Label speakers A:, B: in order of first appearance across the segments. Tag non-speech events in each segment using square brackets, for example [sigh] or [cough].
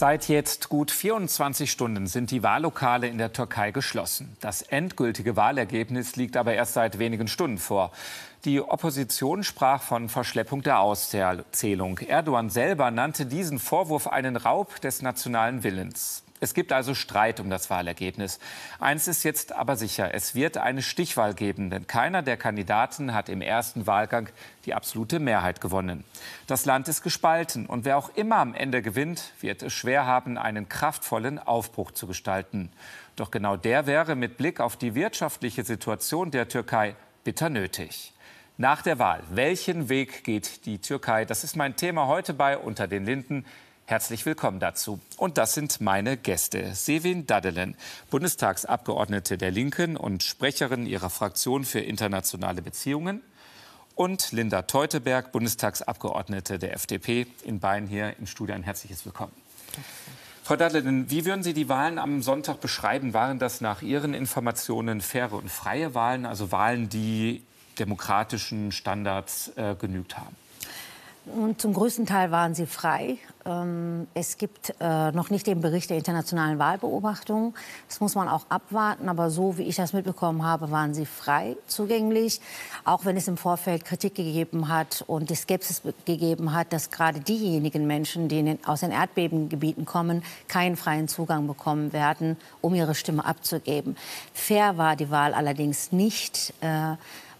A: Seit jetzt gut 24 Stunden sind die Wahllokale in der Türkei geschlossen. Das endgültige Wahlergebnis liegt aber erst seit wenigen Stunden vor. Die Opposition sprach von Verschleppung der Auszählung. Erdogan selber nannte diesen Vorwurf einen Raub des nationalen Willens. Es gibt also Streit um das Wahlergebnis. Eins ist jetzt aber sicher, es wird eine Stichwahl geben, denn keiner der Kandidaten hat im ersten Wahlgang die absolute Mehrheit gewonnen. Das Land ist gespalten und wer auch immer am Ende gewinnt, wird es schwer haben, einen kraftvollen Aufbruch zu gestalten. Doch genau der wäre mit Blick auf die wirtschaftliche Situation der Türkei bitter nötig. Nach der Wahl, welchen Weg geht die Türkei? Das ist mein Thema heute bei Unter den Linden. Herzlich willkommen dazu. Und das sind meine Gäste. Sevin Dadelen, Bundestagsabgeordnete der Linken und Sprecherin ihrer Fraktion für internationale Beziehungen. Und Linda Teuteberg, Bundestagsabgeordnete der FDP in Bayern hier im Studio. Ein herzliches Willkommen. Frau Dadelen, wie würden Sie die Wahlen am Sonntag beschreiben? Waren das nach Ihren Informationen faire und freie Wahlen, also Wahlen, die demokratischen Standards äh, genügt haben?
B: Und zum größten Teil waren sie frei. Ähm, es gibt äh, noch nicht den Bericht der internationalen Wahlbeobachtung. Das muss man auch abwarten. Aber so wie ich das mitbekommen habe, waren sie frei zugänglich. Auch wenn es im Vorfeld Kritik gegeben hat und die Skepsis gegeben hat, dass gerade diejenigen Menschen, die aus den Erdbebengebieten kommen, keinen freien Zugang bekommen werden, um ihre Stimme abzugeben. Fair war die Wahl allerdings nicht.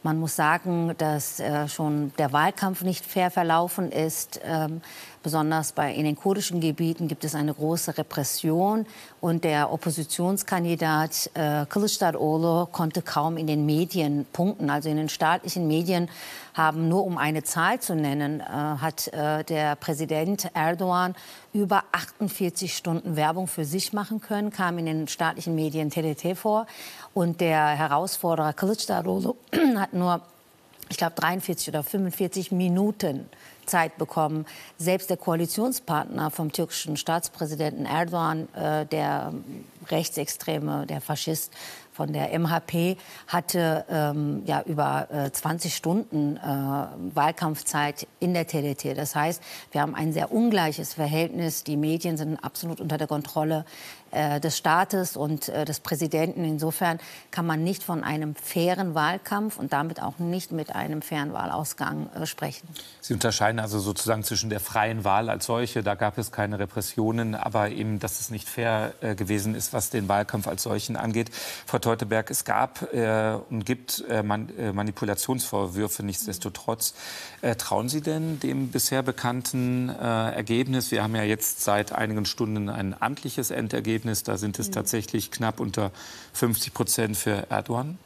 B: Man muss sagen, dass äh, schon der Wahlkampf nicht fair verlaufen ist. Ähm, besonders bei, in den kurdischen Gebieten gibt es eine große Repression. Und der Oppositionskandidat äh, Kılıçdaroğlu konnte kaum in den Medien punkten. Also in den staatlichen Medien haben, nur um eine Zahl zu nennen, äh, hat äh, der Präsident Erdogan über 48 Stunden Werbung für sich machen können, kam in den staatlichen Medien TDT vor. Und der Herausforderer Kılıçdaroğlu [clears throat] hat nur, ich glaube, 43 oder 45 Minuten Zeit bekommen. Selbst der Koalitionspartner vom türkischen Staatspräsidenten Erdogan, äh, der Rechtsextreme, der Faschist, von der MHP hatte ähm, ja über äh, 20 Stunden äh, Wahlkampfzeit in der TDT. Das heißt, wir haben ein sehr ungleiches Verhältnis. Die Medien sind absolut unter der Kontrolle äh, des Staates und äh, des Präsidenten. Insofern kann man nicht von einem fairen Wahlkampf und damit auch nicht mit einem fairen Wahlausgang äh, sprechen.
A: Sie unterscheiden also sozusagen zwischen der freien Wahl als solche, da gab es keine Repressionen, aber eben, dass es nicht fair gewesen ist, was den Wahlkampf als solchen angeht. Frau Teuteberg, es gab äh, und gibt äh, Man Manipulationsvorwürfe nichtsdestotrotz. trauen Sie denn dem bisher bekannten Ergebnis? Wir haben ja jetzt seit einigen Stunden ein amtliches Endergebnis Ergebnis. Da sind es mhm. tatsächlich knapp unter 50 Prozent für Erdogan.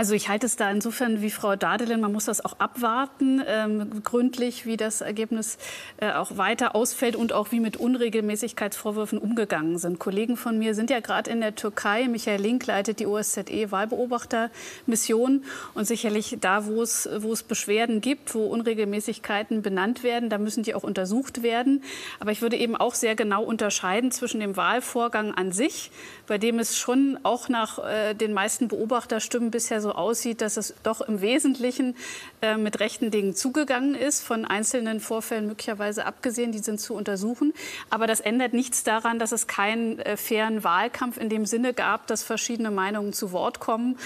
C: Also ich halte es da insofern wie Frau Dadelin, man muss das auch abwarten, ähm, gründlich, wie das Ergebnis äh, auch weiter ausfällt und auch wie mit Unregelmäßigkeitsvorwürfen umgegangen sind. Kollegen von mir sind ja gerade in der Türkei. Michael Link leitet die OSZE-Wahlbeobachtermission und sicherlich da, wo es, Beschwerden gibt, wo Unregelmäßigkeiten benannt werden, da müssen die auch untersucht werden. Aber ich würde eben auch sehr genau unterscheiden zwischen dem Wahlvorgang an sich, bei dem es schon auch nach äh, den meisten Beobachterstimmen bisher so aussieht, dass es doch im Wesentlichen äh, mit rechten Dingen zugegangen ist, von einzelnen Vorfällen möglicherweise abgesehen, die sind zu untersuchen. Aber das ändert nichts daran, dass es keinen äh, fairen Wahlkampf in dem Sinne gab, dass verschiedene Meinungen zu Wort kommen,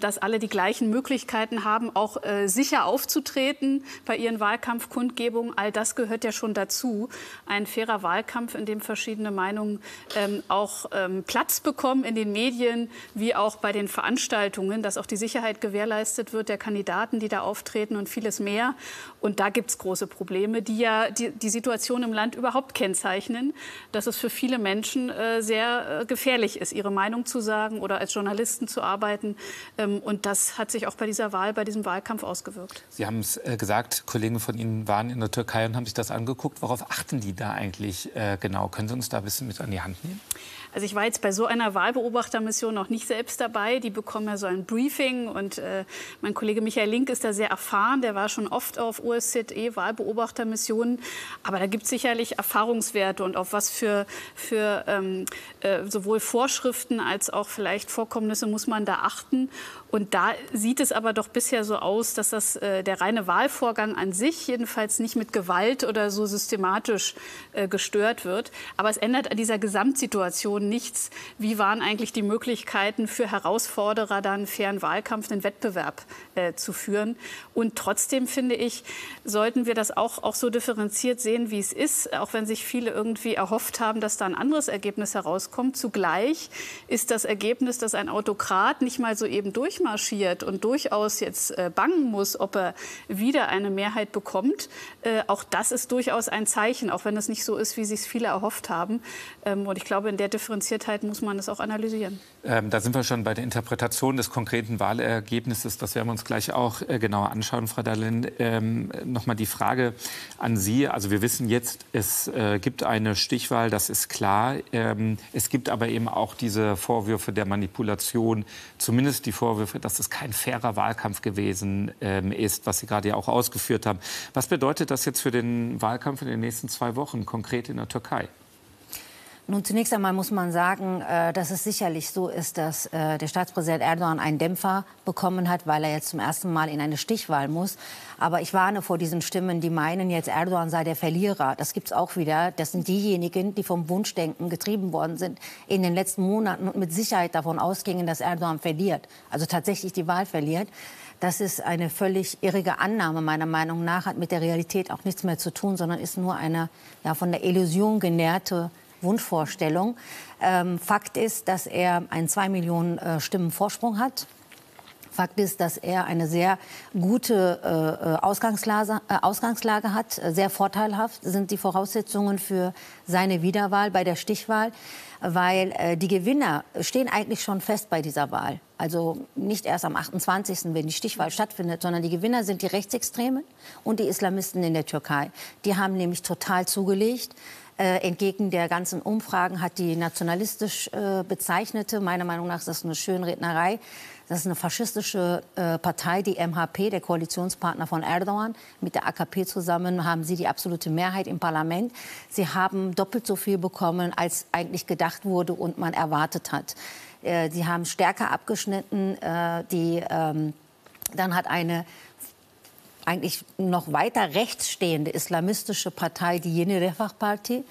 C: dass alle die gleichen Möglichkeiten haben, auch äh, sicher aufzutreten bei ihren Wahlkampfkundgebungen. All das gehört ja schon dazu. Ein fairer Wahlkampf, in dem verschiedene Meinungen ähm, auch ähm, Platz bekommen in den Medien, wie auch bei den Veranstaltungen, dass auch die Sicherheit gewährleistet wird der Kandidaten, die da auftreten und vieles mehr. Und da gibt es große Probleme, die ja die, die, Situation im Land überhaupt kennzeichnen, dass es für viele Menschen äh, sehr äh, gefährlich ist, ihre Meinung zu sagen oder als Journalisten zu arbeiten. Ähm, und das hat sich auch bei dieser Wahl, bei diesem Wahlkampf ausgewirkt.
A: Sie haben es äh, gesagt, Kollegen von Ihnen waren in der Türkei und haben sich das angeguckt. Worauf achten die da eigentlich äh, genau? Können Sie uns da ein bisschen mit an die Hand nehmen?
C: Also ich war jetzt bei so einer Wahlbeobachtermission noch nicht selbst dabei. Die bekommen ja so ein Briefing und äh, mein Kollege Michael Link ist da sehr erfahren. Der war schon oft auf OSZE-Wahlbeobachtermissionen. Aber da gibt es sicherlich Erfahrungswerte und auf was für, für ähm, äh, sowohl Vorschriften als auch vielleicht Vorkommnisse muss man da achten. Und da sieht es aber doch bisher so aus, dass das, äh, der reine Wahlvorgang an sich jedenfalls nicht mit Gewalt oder so systematisch äh, gestört wird. Aber es ändert an dieser Gesamtsituation nichts. Wie waren eigentlich die Möglichkeiten für Herausforderer, dann einen fairen Wahlkampf, einen Wettbewerb äh, zu führen? Und trotzdem finde ich, sollten wir das auch, auch so differenziert sehen, wie es ist, auch wenn sich viele irgendwie erhofft haben, dass da ein anderes Ergebnis herauskommt. Zugleich ist das Ergebnis, dass ein Autokrat nicht mal so eben durchmarschiert und durchaus jetzt äh, bangen muss, ob er wieder eine Mehrheit bekommt. Äh, auch das ist durchaus ein Zeichen, auch wenn es nicht so ist, wie sich viele erhofft haben. Ähm, und ich glaube, in der Differenziertheit muss man es auch analysieren.
A: Ähm, da sind wir schon bei der Interpretation des konkreten Wahlergebnisses. Das werden wir uns gleich auch äh, genauer anschauen, Frau Dallin. Ähm, noch mal die Frage an Sie. Also wir wissen jetzt, es gibt eine Stichwahl, das ist klar. Ähm, es gibt aber eben auch diese Vorwürfe der Manipulation, zumindest die Vorwürfe, dass es kein fairer Wahlkampf gewesen ähm, ist, was Sie gerade ja auch ausgeführt haben. Was bedeutet das jetzt für den Wahlkampf in den nächsten zwei Wochen konkret in der Türkei?
B: Nun, zunächst einmal muss man sagen, äh, dass es sicherlich so ist, dass äh, der Staatspräsident Erdogan einen Dämpfer bekommen hat, weil er jetzt zum ersten Mal in eine Stichwahl muss. Aber ich warne vor diesen Stimmen, die meinen, jetzt Erdogan sei der Verlierer. Das gibt es auch wieder. Das sind diejenigen, die vom Wunschdenken getrieben worden sind in den letzten Monaten und mit Sicherheit davon ausgingen, dass Erdogan verliert, also tatsächlich die Wahl verliert. Das ist eine völlig irrige Annahme meiner Meinung nach, hat mit der Realität auch nichts mehr zu tun, sondern ist nur eine ja, von der Illusion genährte Wunschvorstellung. Ähm, Fakt ist, dass er einen zwei Millionen äh, Stimmen Vorsprung hat. Fakt ist, dass er eine sehr gute äh, äh Ausgangslage, äh, Ausgangslage hat. Sehr vorteilhaft sind die Voraussetzungen für seine Wiederwahl bei der Stichwahl, weil äh, die Gewinner stehen eigentlich schon fest bei dieser Wahl. Also nicht erst am 28., wenn die Stichwahl stattfindet, sondern die Gewinner sind die Rechtsextremen und die Islamisten in der Türkei. Die haben nämlich total zugelegt. Äh, entgegen der ganzen Umfragen hat die nationalistisch äh, bezeichnete, meiner Meinung nach ist das eine Schönrednerei, das ist eine faschistische äh, Partei, die MHP, der Koalitionspartner von Erdogan. Mit der AKP zusammen haben sie die absolute Mehrheit im Parlament. Sie haben doppelt so viel bekommen, als eigentlich gedacht wurde und man erwartet hat. Äh, sie haben stärker abgeschnitten. Äh, die, ähm, dann hat eine eigentlich noch weiter rechts stehende islamistische Partei, die Yeni Refah Party,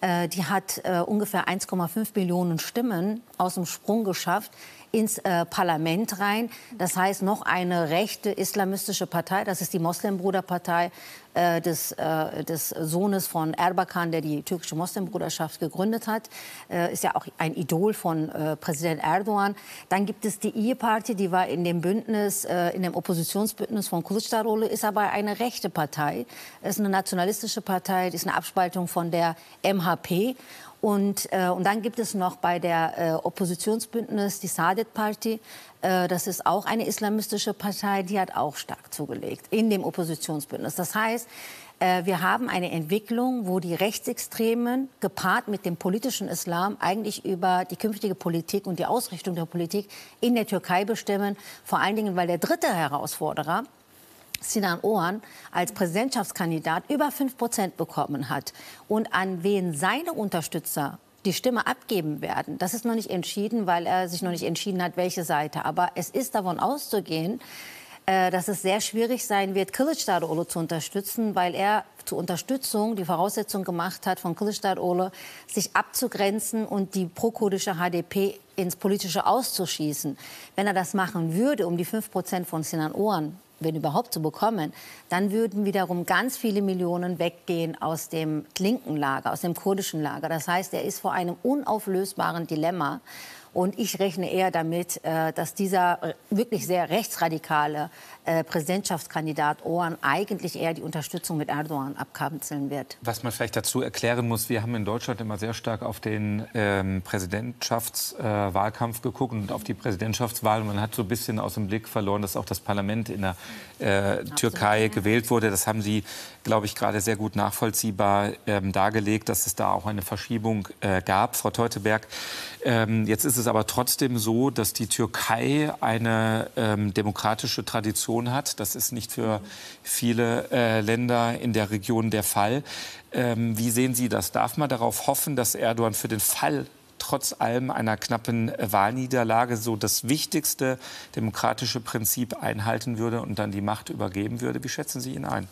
B: äh, die hat äh, ungefähr 1,5 Millionen Stimmen aus dem Sprung geschafft ins äh, Parlament rein. Das heißt, noch eine rechte islamistische Partei, das ist die Moslembruderpartei äh, des, äh, des Sohnes von Erbakan, der die türkische Moslembruderschaft gegründet hat, äh, ist ja auch ein Idol von äh, Präsident Erdogan. Dann gibt es die İYİ-Party, die war in dem Bündnis, äh, in dem Oppositionsbündnis von Kılıçdaroğlu, ist aber eine rechte Partei, ist eine nationalistische Partei, ist eine Abspaltung von der MHP. Und, äh, und dann gibt es noch bei der äh, Oppositionsbündnis die Saadet Party. Äh, das ist auch eine islamistische Partei, die hat auch stark zugelegt in dem Oppositionsbündnis. Das heißt, äh, wir haben eine Entwicklung, wo die Rechtsextremen gepaart mit dem politischen Islam eigentlich über die künftige Politik und die Ausrichtung der Politik in der Türkei bestimmen. Vor allen Dingen, weil der dritte Herausforderer, Sinan Oğan als Präsidentschaftskandidat über 5 Prozent bekommen hat und an wen seine Unterstützer die Stimme abgeben werden, das ist noch nicht entschieden, weil er sich noch nicht entschieden hat, welche Seite. Aber es ist davon auszugehen, äh, dass es sehr schwierig sein wird, Kılıçdaroğlu zu unterstützen, weil er zur Unterstützung die Voraussetzung gemacht hat, von Kılıçdaroğlu sich abzugrenzen und die prokurdische HDP ins Politische auszuschießen. Wenn er das machen würde, um die 5 Prozent von Sinan Oğan wenn überhaupt zu bekommen, dann würden wiederum ganz viele Millionen weggehen aus dem linken Lager, aus dem kurdischen Lager. Das heißt, er ist vor einem unauflösbaren Dilemma. Und ich rechne eher damit, äh, dass dieser äh, wirklich sehr rechtsradikale äh, Präsidentschaftskandidat Oran eigentlich eher die Unterstützung mit Erdogan abkanzeln wird.
A: Was man vielleicht dazu erklären muss, wir haben in Deutschland immer sehr stark auf den ähm, Präsidentschaftswahlkampf äh, geguckt und auf die Präsidentschaftswahl. Man hat so ein bisschen aus dem Blick verloren, dass auch das Parlament in der äh, Türkei gewählt wurde. Das haben Sie, glaube ich, gerade sehr gut nachvollziehbar ähm, dargelegt, dass es da auch eine Verschiebung äh, gab. Frau Teuteberg, ähm, jetzt ist es aber trotzdem so, dass die Türkei eine ähm, demokratische Tradition Situation hat. Das ist nicht für viele äh, Länder in der Region der Fall. Ähm, wie sehen Sie das? Darf man darauf hoffen, dass Erdogan für den Fall trotz allem einer knappen Wahlniederlage so das wichtigste demokratische Prinzip einhalten würde und dann die Macht übergeben würde. Wie schätzen Sie ihn ein?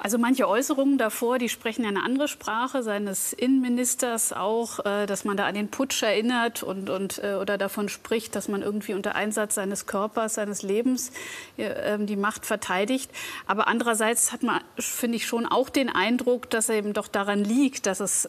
C: Also manche Äußerungen davor, die sprechen ja eine andere Sprache seines Innenministers auch, äh, dass man da an den Putsch erinnert und, und äh, oder davon spricht, dass man irgendwie unter Einsatz seines Körpers, seines Lebens äh, die Macht verteidigt. Aber andererseits hat man, finde ich, schon auch den Eindruck, dass er eben doch daran liegt, dass es,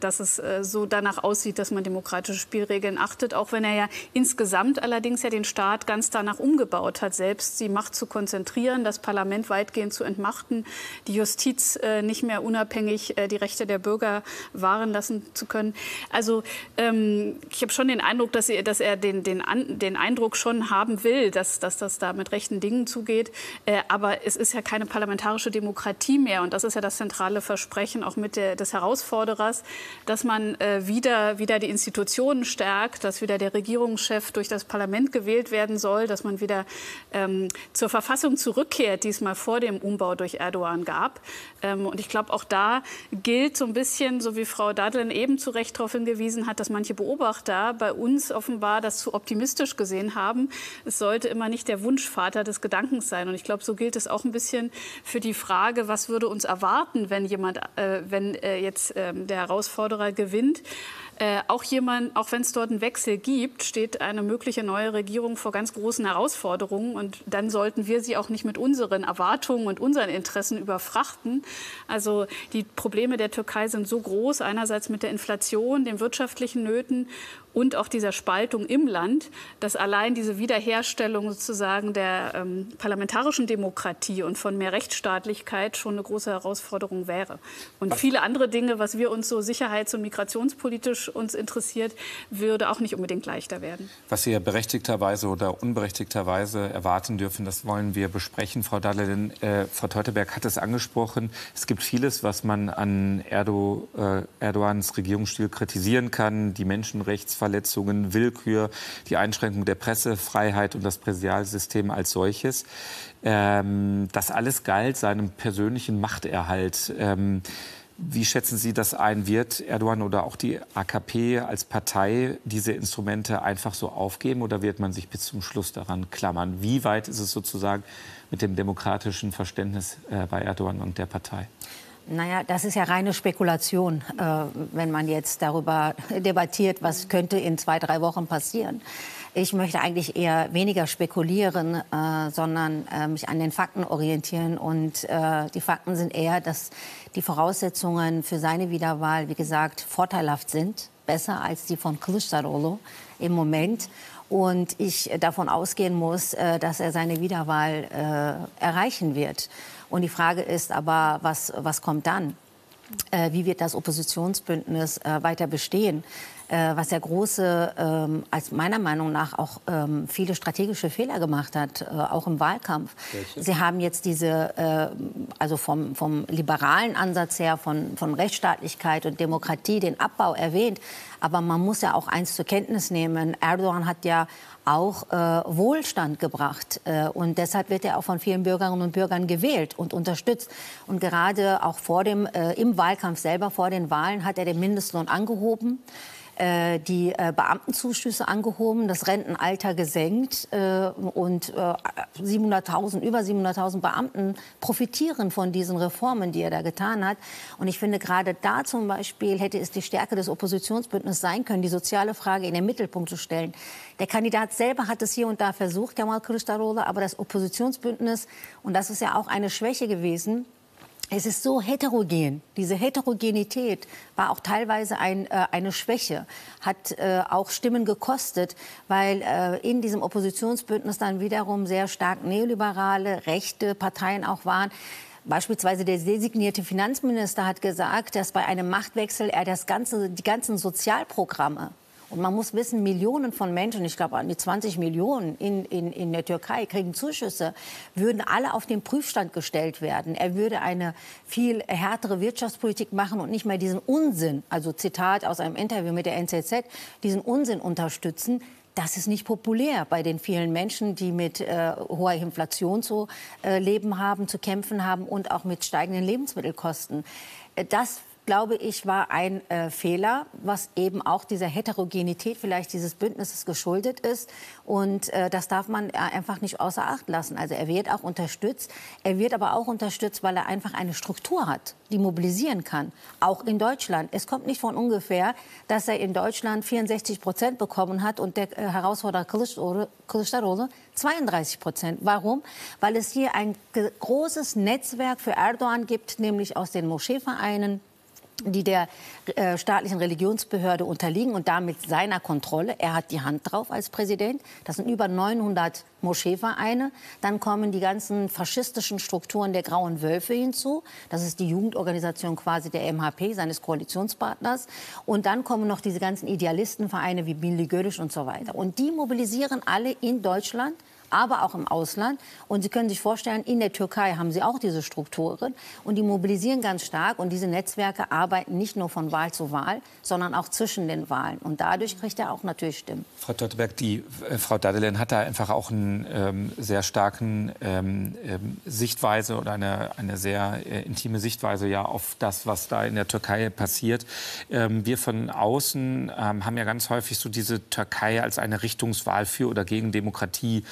C: dass es so danach aussieht, dass man demokratische Spielregeln achtet, auch wenn er ja insgesamt allerdings ja den Staat ganz danach umgebaut hat, selbst die Macht zu konzentrieren, das Parlament weitgehend zu entmachten die Justiz äh, nicht mehr unabhängig äh, die Rechte der Bürger wahren lassen zu können. Also ähm, ich habe schon den Eindruck, dass er, dass er den, den, An, den Eindruck schon haben will, dass, dass das da mit rechten Dingen zugeht. Äh, aber es ist ja keine parlamentarische Demokratie mehr. Und das ist ja das zentrale Versprechen auch mit der, des Herausforderers, dass man äh, wieder, wieder die Institutionen stärkt, dass wieder der Regierungschef durch das Parlament gewählt werden soll, dass man wieder ähm, zur Verfassung zurückkehrt, diesmal vor dem Umbau durch Erdogan gab. Ähm, und ich glaube, auch da gilt so ein bisschen, so wie Frau Dadlen eben zu Recht darauf hingewiesen hat, dass manche Beobachter bei uns offenbar das zu optimistisch gesehen haben. Es sollte immer nicht der Wunschvater des Gedankens sein. Und ich glaube, so gilt es auch ein bisschen für die Frage, was würde uns erwarten, wenn jemand, äh, wenn äh, jetzt äh, der Herausforderer gewinnt. Äh, auch jemand, auch wenn es dort einen Wechsel gibt, steht eine mögliche neue Regierung vor ganz großen Herausforderungen. Und dann sollten wir sie auch nicht mit unseren Erwartungen und unseren Interessen überfrachten. Also die Probleme der Türkei sind so groß, einerseits mit der Inflation, den wirtschaftlichen Nöten und auch dieser Spaltung im Land, dass allein diese Wiederherstellung sozusagen der ähm, parlamentarischen Demokratie und von mehr Rechtsstaatlichkeit schon eine große Herausforderung wäre. Und viele andere Dinge, was wir uns so sicherheits- und migrationspolitisch uns interessiert, würde auch nicht unbedingt leichter werden.
A: Was Sie ja berechtigterweise oder unberechtigterweise erwarten dürfen, das wollen wir besprechen. Frau Dalle, denn äh, Frau Teuteberg hat es angesprochen. Es gibt vieles, was man an Erdo, äh, Erdogans Regierungsstil kritisieren kann. Die Menschenrechts Rechtsverletzungen, Willkür, die Einschränkung der Pressefreiheit und das Präsidialsystem als solches. Ähm, das alles galt seinem persönlichen Machterhalt. Ähm, wie schätzen Sie das ein? Wird Erdogan oder auch die AKP als Partei diese Instrumente einfach so aufgeben oder wird man sich bis zum Schluss daran klammern? Wie weit ist es sozusagen mit dem demokratischen Verständnis äh, bei Erdogan und der Partei?
B: Naja, das ist ja reine Spekulation, äh, wenn man jetzt darüber [laughs] debattiert, was könnte in zwei, drei Wochen passieren. Ich möchte eigentlich eher weniger spekulieren, äh, sondern äh, mich an den Fakten orientieren. Und äh, die Fakten sind eher, dass die Voraussetzungen für seine Wiederwahl, wie gesagt, vorteilhaft sind, besser als die von Kılıçdaroğlu im Moment. Und ich davon ausgehen muss, äh, dass er seine Wiederwahl äh, erreichen wird. Und die Frage ist aber, was, was kommt dann? Äh, wie wird das Oppositionsbündnis äh, weiter bestehen? Äh, was ja große, ähm, als meiner Meinung nach auch ähm, viele strategische Fehler gemacht hat, äh, auch im Wahlkampf. Welche? Sie haben jetzt diese, äh, also vom, vom liberalen Ansatz her, von, von Rechtsstaatlichkeit und Demokratie, den Abbau erwähnt. Aber man muss ja auch eins zur Kenntnis nehmen. Erdogan hat ja auch äh, Wohlstand gebracht. Äh, und deshalb wird er auch von vielen Bürgerinnen und Bürgern gewählt und unterstützt. Und gerade auch vor dem, äh, im Wahlkampf selber, vor den Wahlen, hat er den Mindestlohn angehoben. Äh, die äh, Beamtenzuschüsse angehoben, das Rentenalter gesenkt äh, und 700.000, über 700.000 Beamten profitieren von diesen Reformen, die er da getan hat. Und ich finde, gerade da zum Beispiel hätte es die Stärke des Oppositionsbündnisses sein können, die soziale Frage in den Mittelpunkt zu stellen. Der Kandidat selber hat es hier und da versucht, Jamal Kılıçdaroğlu, aber das Oppositionsbündnis, und das ist ja auch eine Schwäche gewesen, es ist so heterogen. Diese Heterogenität war auch teilweise ein, äh, eine Schwäche, hat äh, auch Stimmen gekostet, weil äh, in diesem Oppositionsbündnis dann wiederum sehr stark neoliberale, rechte Parteien auch waren. Beispielsweise der designierte Finanzminister hat gesagt, dass bei einem Machtwechsel er das ganze, die ganzen Sozialprogramme und man muss wissen, Millionen von Menschen, ich glaube an die 20 Millionen in, in, in der Türkei kriegen Zuschüsse, würden alle auf den Prüfstand gestellt werden. Er würde eine viel härtere Wirtschaftspolitik machen und nicht mehr diesen Unsinn, also Zitat aus einem Interview mit der NZZ, diesen Unsinn unterstützen. Das ist nicht populär bei den vielen Menschen, die mit äh, hoher Inflation zu äh, leben haben, zu kämpfen haben und auch mit steigenden Lebensmittelkosten. Äh, das glaube ich, war ein äh, Fehler, was eben auch dieser Heterogenität vielleicht dieses Bündnisses geschuldet ist. Und äh, das darf man äh, einfach nicht außer Acht lassen. Also er wird auch unterstützt. Er wird aber auch unterstützt, weil er einfach eine Struktur hat, die mobilisieren kann. Auch in Deutschland. Es kommt nicht von ungefähr, dass er in Deutschland 64 Prozent bekommen hat und der äh, Herausforderer Kılıçdaroğlu 32 Prozent. Warum? Weil es hier ein großes Netzwerk für Erdogan gibt, nämlich aus den Moscheevereinen, die der äh, staatlichen Religionsbehörde unterliegen und damit seiner Kontrolle. Er hat die Hand drauf als Präsident. Das sind über 900 Moscheevereine. Dann kommen die ganzen faschistischen Strukturen der Grauen Wölfe hinzu. Das ist die Jugendorganisation quasi der MHP, seines Koalitionspartners. Und dann kommen noch diese ganzen Idealistenvereine wie Billy Görisch und so weiter. Und die mobilisieren alle in Deutschland aber auch im Ausland. Und Sie können sich vorstellen, in der Türkei haben Sie auch diese Strukturen und die mobilisieren ganz stark und diese Netzwerke arbeiten nicht nur von Wahl zu Wahl, sondern auch zwischen den Wahlen. Und dadurch kriegt er auch natürlich Stimmen.
A: Frau Totteberg, die äh, Frau Dadelen hat da einfach auch eine ähm, sehr starken ähm, ähm, Sichtweise oder eine, eine sehr äh, intime Sichtweise ja auf das, was da in der Türkei passiert. Ähm, wir von außen ähm, haben ja ganz häufig so diese Türkei als eine Richtungswahl für oder gegen Demokratie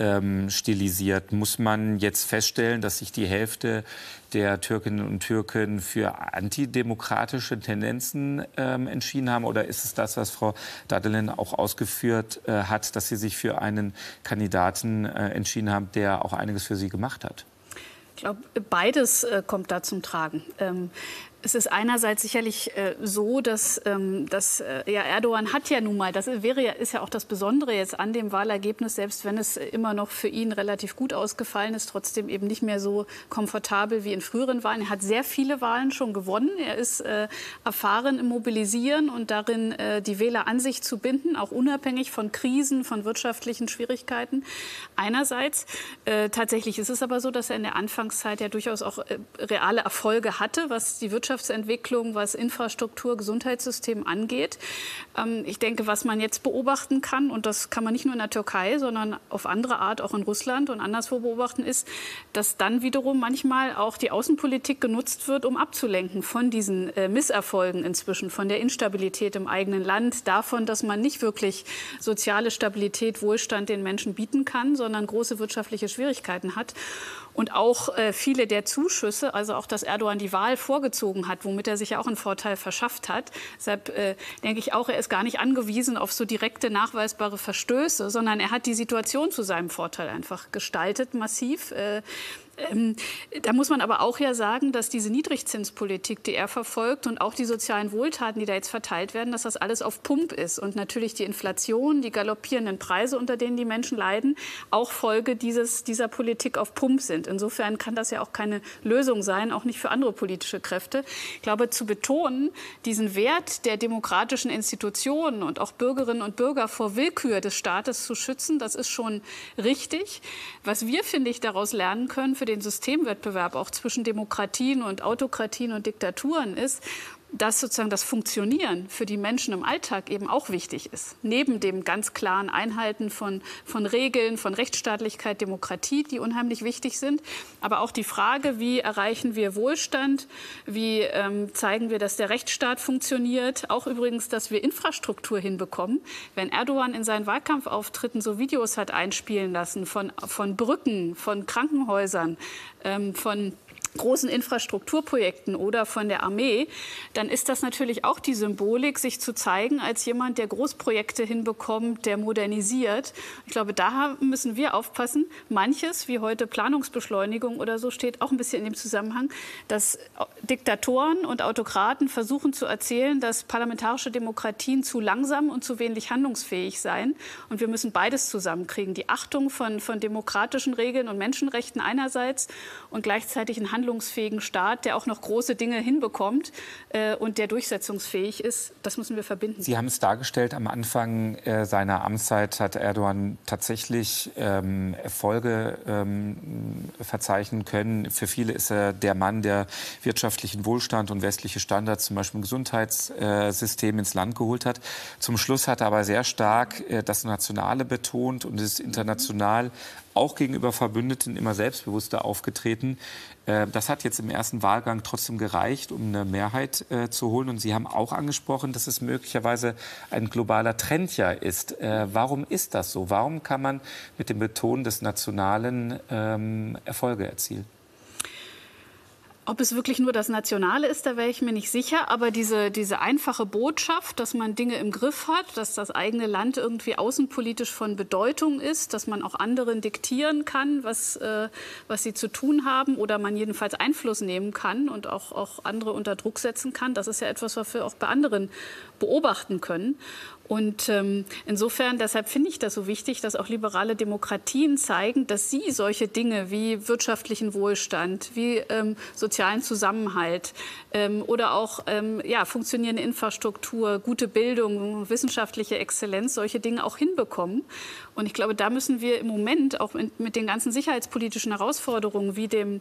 A: ähm, stilisiert. Muss man jetzt feststellen, dass sich die Hälfte der Türkinnen und Türken für antidemokratische Tendenzen ähm, entschieden haben? Oder ist es das, was Frau Dadelin auch ausgeführt äh, hat, dass Sie sich für einen Kandidaten äh, entschieden haben, der auch einiges für Sie gemacht hat?
C: Ich glaube, beides äh, kommt da zum Tragen. Ähm, es ist einerseits sicherlich äh, so, dass, ähm, dass äh, ja, Erdogan hat ja nun mal, das wäre ja, ist ja auch das Besondere jetzt an dem Wahlergebnis, selbst wenn es immer noch für ihn relativ gut ausgefallen ist, trotzdem eben nicht mehr so komfortabel wie in früheren Wahlen. Er hat sehr viele Wahlen schon gewonnen. Er ist äh, erfahren im Mobilisieren und darin, äh, die Wähler an sich zu binden, auch unabhängig von Krisen, von wirtschaftlichen Schwierigkeiten. Einerseits, äh, tatsächlich ist es aber so, dass er in der Anfangszeit ja durchaus auch äh, reale Erfolge hatte, was die Wirtschaft Wirtschaftsentwicklung, was Infrastruktur, Gesundheitssystem angeht. Ähm, ich denke, was man jetzt beobachten kann, und das kann man nicht nur in der Türkei, sondern auf andere Art auch in Russland und anderswo beobachten, ist, dass dann wiederum manchmal auch die Außenpolitik genutzt wird, um abzulenken von diesen äh, Misserfolgen inzwischen, von der Instabilität im eigenen Land, davon, dass man nicht wirklich soziale Stabilität, Wohlstand den Menschen bieten kann, sondern große wirtschaftliche Schwierigkeiten hat. Und auch äh, viele der Zuschüsse, also auch, dass Erdogan die Wahl vorgezogen hat, womit er sich ja auch einen Vorteil verschafft hat. Deshalb äh, denke ich auch, er ist gar nicht angewiesen auf so direkte nachweisbare Verstöße, sondern er hat die Situation zu seinem Vorteil einfach gestaltet, massiv. Äh, ähm, da muss man aber auch ja sagen, dass diese Niedrigzinspolitik, die er verfolgt und auch die sozialen Wohltaten, die da jetzt verteilt werden, dass das alles auf Pump ist. Und natürlich die Inflation, die galoppierenden Preise, unter denen die Menschen leiden, auch Folge dieses, dieser Politik auf Pump sind. Insofern kann das ja auch keine Lösung sein, auch nicht für andere politische Kräfte. Ich glaube, zu betonen, diesen Wert der demokratischen Institutionen und auch Bürgerinnen und Bürger vor Willkür des Staates zu schützen, das ist schon richtig. Was wir, finde ich, daraus lernen können für den Systemwettbewerb auch zwischen Demokratien und Autokratien und Diktaturen ist, dass sozusagen das Funktionieren für die Menschen im Alltag eben auch wichtig ist. Neben dem ganz klaren Einhalten von, von Regeln, von Rechtsstaatlichkeit, Demokratie, die unheimlich wichtig sind. Aber auch die Frage, wie erreichen wir Wohlstand, wie ähm, zeigen wir, dass der Rechtsstaat funktioniert. Auch übrigens, dass wir Infrastruktur hinbekommen. Wenn Erdogan in seinen Wahlkampfauftritten so Videos hat einspielen lassen von, von Brücken, von Krankenhäusern, ähm, von großen Infrastrukturprojekten oder von der Armee, dann ist das natürlich auch die Symbolik, sich zu zeigen als jemand, der Großprojekte hinbekommt, der modernisiert. Ich glaube, da müssen wir aufpassen. Manches, wie heute Planungsbeschleunigung oder so, steht auch ein bisschen in dem Zusammenhang, dass Diktatoren und Autokraten versuchen zu erzählen, dass parlamentarische Demokratien zu langsam und zu wenig handlungsfähig seien. Und wir müssen beides zusammenkriegen. Die Achtung von, von demokratischen Regeln und Menschenrechten einerseits und gleichzeitig ein handlungsfähigen Staat, der auch noch große Dinge hinbekommt äh, und der durchsetzungsfähig ist. Das müssen wir verbinden.
A: Sie haben es dargestellt, am Anfang äh, seiner Amtszeit hat Erdogan tatsächlich ähm, Erfolge ähm, verzeichnen können. Für viele ist er der Mann, der wirtschaftlichen Wohlstand und westliche Standards, zum Beispiel im Gesundheitssystem, ins Land geholt hat. Zum Schluss hat er aber sehr stark äh, das Nationale betont und ist international auch gegenüber Verbündeten immer selbstbewusster aufgetreten. Äh, das hat jetzt im ersten Wahlgang trotzdem gereicht, um eine Mehrheit äh, zu holen. Und Sie haben auch angesprochen, dass es möglicherweise ein globaler Trend ja ist. Äh, warum ist das so? Warum kann man mit dem Betonen des Nationalen ähm, Erfolge erzielen?
C: Ob es wirklich nur das Nationale ist, da wäre ich mir nicht sicher. Aber diese, diese einfache Botschaft, dass man Dinge im Griff hat, dass das eigene Land irgendwie außenpolitisch von Bedeutung ist, dass man auch anderen diktieren kann, was, äh, was sie zu tun haben oder man jedenfalls Einfluss nehmen kann und auch, auch andere unter Druck setzen kann, das ist ja etwas, was wir auch bei anderen beobachten können. Und ähm, insofern, deshalb finde ich das so wichtig, dass auch liberale Demokratien zeigen, dass sie solche Dinge wie wirtschaftlichen Wohlstand, wie ähm, sozialen Zusammenhalt ähm, oder auch ähm, ja, funktionierende Infrastruktur, gute Bildung, wissenschaftliche Exzellenz, solche Dinge auch hinbekommen. Und ich glaube, da müssen wir im Moment auch mit, mit den ganzen sicherheitspolitischen Herausforderungen wie dem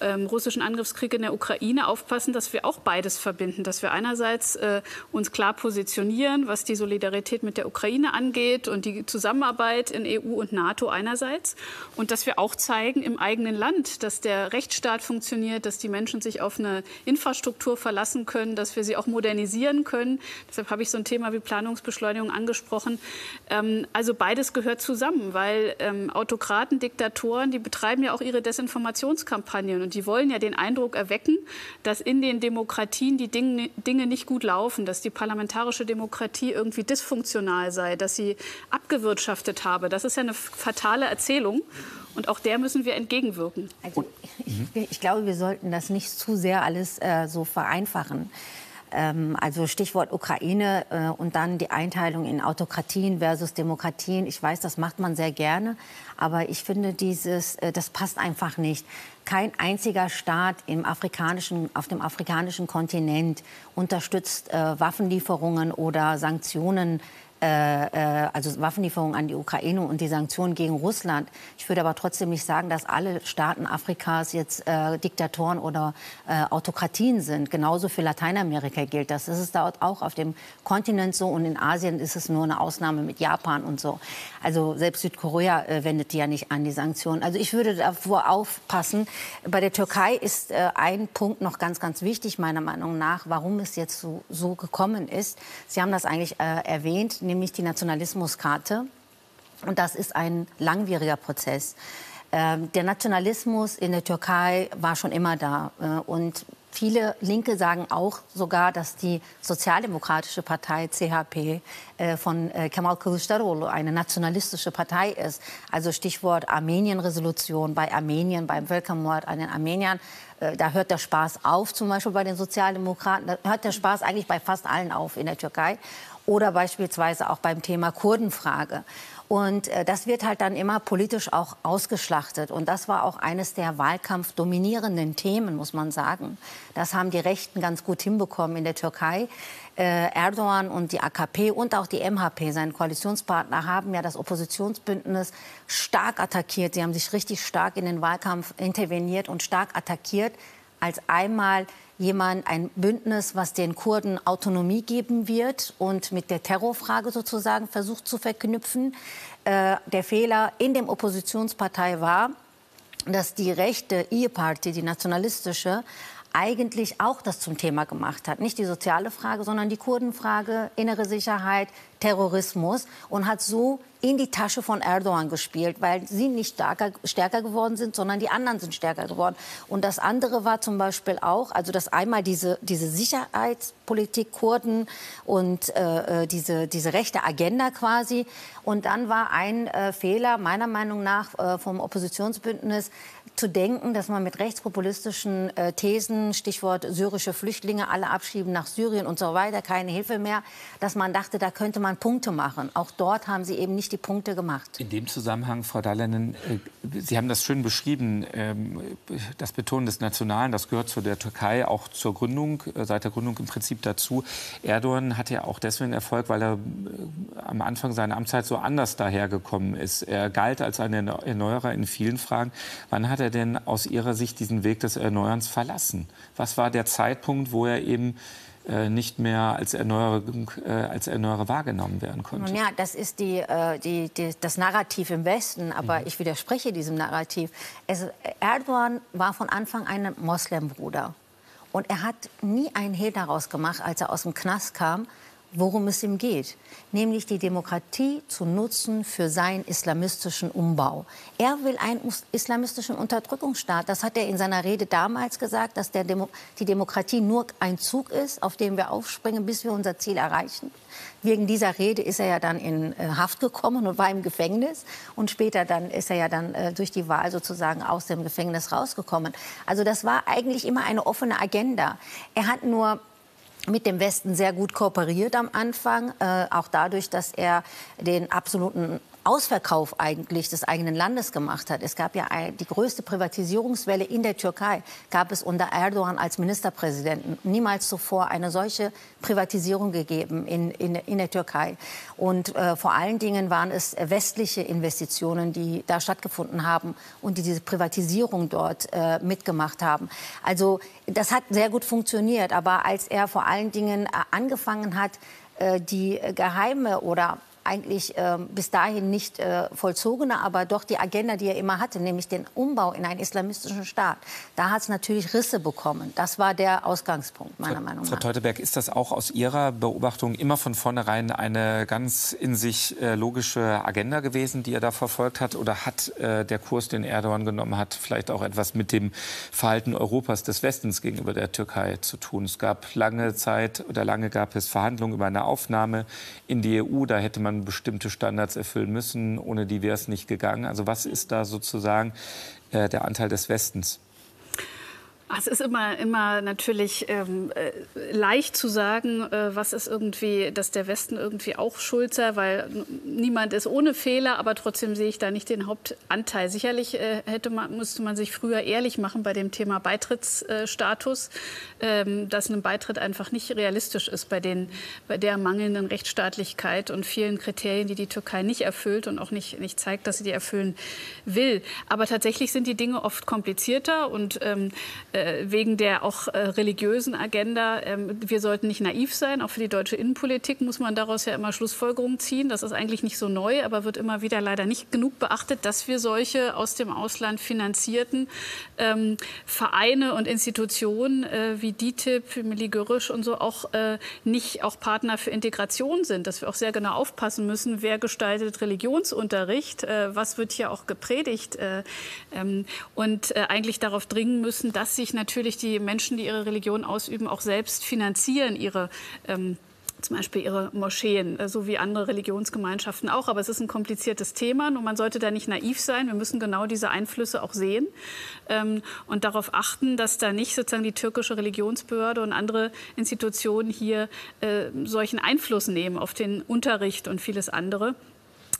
C: ähm, russischen Angriffskrieg in der Ukraine aufpassen, dass wir auch beides verbinden, dass wir einerseits äh, uns klar positionieren, was die Solidarität mit der Ukraine angeht und die Zusammenarbeit in EU und NATO einerseits und dass wir auch zeigen im eigenen Land, dass der Rechtsstaat funktioniert, dass die Menschen sich auf eine Infrastruktur verlassen können, dass wir sie auch modernisieren können. Deshalb habe ich so ein Thema wie Planungsbeschleunigung angesprochen. Ähm, also beides gehört zusammen, weil ähm, Autokraten, Diktatoren, die betreiben ja auch ihre Desinformationskampagnen und die wollen ja den Eindruck erwecken, dass in den Demokratien die Dinge nicht gut laufen, dass die parlamentarische Demokratie irgendwie dysfunktional sei, dass sie abgewirtschaftet habe. Das ist ja eine fatale Erzählung. Und auch der müssen wir entgegenwirken.
B: Also, ich, ich, glaube, wir sollten das nicht zu sehr alles äh, so vereinfachen. Ähm, also Stichwort Ukraine äh, und dann die Einteilung in Autokratien versus Demokratien. Ich weiß, das macht man sehr gerne, aber ich finde, dieses, äh, das passt einfach nicht. Kein einziger Staat im afrikanischen, auf dem afrikanischen Kontinent unterstützt äh, Waffenlieferungen oder Sanktionen also Waffenlieferungen an die Ukraine und die Sanktionen gegen Russland. Ich würde aber trotzdem nicht sagen, dass alle Staaten Afrikas jetzt äh, Diktatoren oder äh, Autokratien sind. Genauso für Lateinamerika gilt das. Das ist dort auch auf dem Kontinent so und in Asien ist es nur eine Ausnahme mit Japan und so. Also selbst Südkorea äh, wendet die ja nicht an die Sanktionen. Also ich würde davor aufpassen. Bei der Türkei ist äh, ein Punkt noch ganz, ganz wichtig meiner Meinung nach, warum es jetzt so, so gekommen ist. Sie haben das eigentlich erwähnt, nämlich die Nationalismuskarte. Und das ist ein langwieriger Prozess. Ähm, der Nationalismus in der Türkei war schon immer da. Äh, und viele Linke sagen auch sogar, dass die Sozialdemokratische Partei CHP äh, von äh, Kemal Kılıçdaroğlu eine nationalistische Partei ist. Also Stichwort Armenien-Resolution bei Armenien, beim Völkermord an den Armeniern. Da hört der Spaß auf, zum Beispiel bei den Sozialdemokraten. Da hört der Spaß eigentlich bei fast allen auf in der Türkei oder beispielsweise auch beim Thema Kurdenfrage. Und äh, das wird halt dann immer politisch auch ausgeschlachtet. Und das war auch eines der wahlkampfdominierenden Themen, muss man sagen. Das haben die Rechten ganz gut hinbekommen in der Türkei. Äh, Erdogan und die AKP und auch die MHP, sein Koalitionspartner, haben ja das Oppositionsbündnis stark attackiert. Sie haben sich richtig stark in den Wahlkampf interveniert und stark attackiert, als einmal jemand, ein Bündnis, was den Kurden Autonomie geben wird und mit der Terrorfrage sozusagen versucht zu verknüpfen. Äh, der Fehler in der Oppositionspartei war, dass die rechte E-Party, die nationalistische, eigentlich auch das zum Thema gemacht hat. Nicht die soziale Frage, sondern die Kurdenfrage, innere Sicherheit, Terrorismus und hat so in die Tasche von Erdogan gespielt, weil sie nicht stärker, stärker geworden sind, sondern die anderen sind stärker geworden. Und das andere war zum Beispiel auch, also dass einmal diese, diese Sicherheitspolitik Kurden und äh, äh, diese, diese rechte Agenda quasi. Und dann war ein äh, Fehler meiner Meinung nach äh, vom Oppositionsbündnis zu denken, dass man mit rechtspopulistischen äh, Thesen, Stichwort syrische Flüchtlinge, alle abschieben nach Syrien und so weiter, keine Hilfe mehr, dass man dachte, da könnte man Punkte machen. Auch dort haben sie eben nicht die Punkte gemacht.
A: In dem Zusammenhang, Frau Dahlenen, äh, Sie haben das schön beschrieben, ähm, das Betonen des Nationalen, das gehört zu der Türkei auch zur Gründung, äh, seit der Gründung im Prinzip dazu. Erdogan hatte ja auch deswegen Erfolg, weil er äh, am Anfang seiner Amtszeit so anders dahergekommen ist. Er galt als ein Erneuerer in vielen Fragen. Wann hat er denn aus Ihrer Sicht diesen Weg des Erneuerns verlassen? Was war der Zeitpunkt, wo er eben nicht mehr als Erneuerung, äh, als Erneuerer wahrgenommen werden konnte.
B: Nun ja, das ist die, äh, die, die, das Narrativ im Westen, aber mhm. ich widerspreche diesem Narrativ. Es, Erdogan war von Anfang an ein Moslembruder. Und er hat nie einen Hehl daraus gemacht, als er aus dem Knast kam, worum es ihm geht, nämlich die Demokratie zu nutzen für seinen islamistischen Umbau. Er will einen islamistischen Unterdrückungsstaat. Das hat er in seiner Rede damals gesagt, dass Demo die Demokratie nur ein Zug ist, auf dem wir aufspringen, bis wir unser Ziel erreichen. Wegen dieser Rede ist er ja dann in äh, Haft gekommen und war im Gefängnis. Und später dann ist er ja dann äh, durch die Wahl sozusagen aus dem Gefängnis rausgekommen. Also das war eigentlich immer eine offene Agenda. Er hat nur mit dem Westen sehr gut kooperiert am Anfang, äh, auch dadurch, dass er den absoluten Ausverkauf eigentlich des eigenen Landes gemacht hat. Es gab ja die größte Privatisierungswelle in der Türkei, gab es unter Erdogan als Ministerpräsidenten. Niemals zuvor eine solche Privatisierung gegeben in, in, in der Türkei. Und äh, vor allen Dingen waren es westliche Investitionen, die da stattgefunden haben und die diese Privatisierung dort äh, mitgemacht haben. Also das hat sehr gut funktioniert. Aber als er vor allen Dingen äh, angefangen hat, äh, die geheime oder eigentlich äh, bis dahin nicht äh, vollzogene, aber doch die Agenda, die er immer hatte, nämlich den Umbau in einen islamistischen Staat. Da hat es natürlich Risse bekommen. Das war der Ausgangspunkt meiner
A: Frau,
B: Meinung nach.
A: Frau Teuteberg, ist das auch aus Ihrer Beobachtung immer von vornherein eine ganz in sich äh, logische Agenda gewesen, die er da verfolgt hat? Oder hat äh, der Kurs, den Erdogan genommen hat, vielleicht auch etwas mit dem Verhalten Europas des Westens gegenüber der Türkei zu tun? Es gab lange Zeit oder lange gab es Verhandlungen über eine Aufnahme in die EU. Da hätte man man bestimmte Standards erfüllen müssen. Ohne die wäre es nicht gegangen. Also was ist da sozusagen äh, der Anteil des Westens?
C: Es ist immer, immer natürlich ähm, äh, leicht zu sagen, äh, was ist irgendwie, dass der Westen irgendwie auch schuld sei, weil niemand ist ohne Fehler, aber trotzdem sehe ich da nicht den Hauptanteil. Sicherlich äh, hätte man, müsste man sich früher ehrlich machen bei dem Thema Beitrittsstatus, ähm, dass ein Beitritt einfach nicht realistisch ist bei, den, bei der mangelnden Rechtsstaatlichkeit und vielen Kriterien, die die Türkei nicht erfüllt und auch nicht, nicht zeigt, dass sie die erfüllen will. Aber tatsächlich sind die Dinge oft komplizierter und ähm, äh, wegen der auch äh, religiösen Agenda. Ähm, wir sollten nicht naiv sein. Auch für die deutsche Innenpolitik muss man daraus ja immer Schlussfolgerungen ziehen. Das ist eigentlich nicht so neu, aber wird immer wieder leider nicht genug beachtet, dass wir solche aus dem Ausland finanzierten ähm, Vereine und Institutionen äh, wie DITIB, Milli Görrisch und so auch äh, nicht auch Partner für Integration sind. Dass wir auch sehr genau aufpassen müssen, wer gestaltet Religionsunterricht, äh, was wird hier auch gepredigt äh, ähm, und eigentlich darauf dringen müssen, dass sie sich natürlich die Menschen, die ihre Religion ausüben, auch selbst finanzieren, ihre ähm, zum Beispiel ihre Moscheen, äh, so wie andere Religionsgemeinschaften auch. Aber es ist ein kompliziertes Thema und man sollte da nicht naiv sein. Wir müssen genau diese Einflüsse auch sehen ähm, und darauf achten, dass da nicht sozusagen die türkische Religionsbehörde und andere Institutionen hier äh, solchen Einfluss nehmen auf den Unterricht und vieles andere.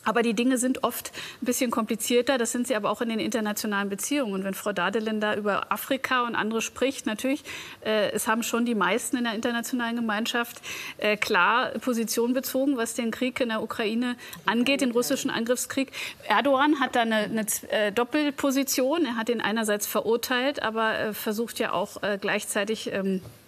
C: Aber die Dinge sind oft ein bisschen komplizierter. Das sind sie aber auch in den internationalen Beziehungen. Und wenn Frau Dadelin da über Afrika und andere spricht, natürlich, äh, es haben schon die meisten in der internationalen Gemeinschaft äh, klar Position bezogen, was den Krieg in der Ukraine angeht, den russischen Angriffskrieg. Erdogan hat da eine, eine äh, Doppelposition. Er hat ihn einerseits verurteilt, aber äh, versucht ja auch äh, gleichzeitig ähm, äh, äh,